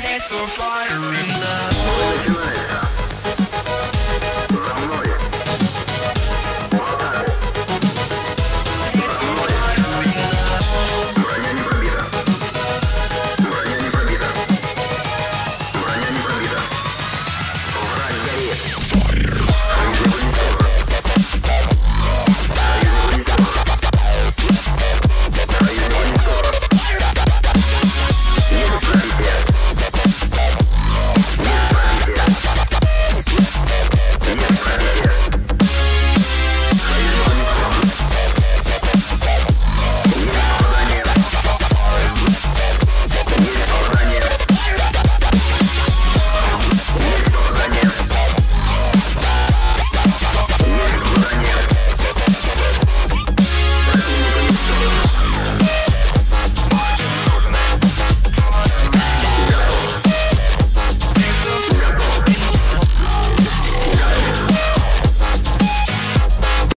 It's a fire in the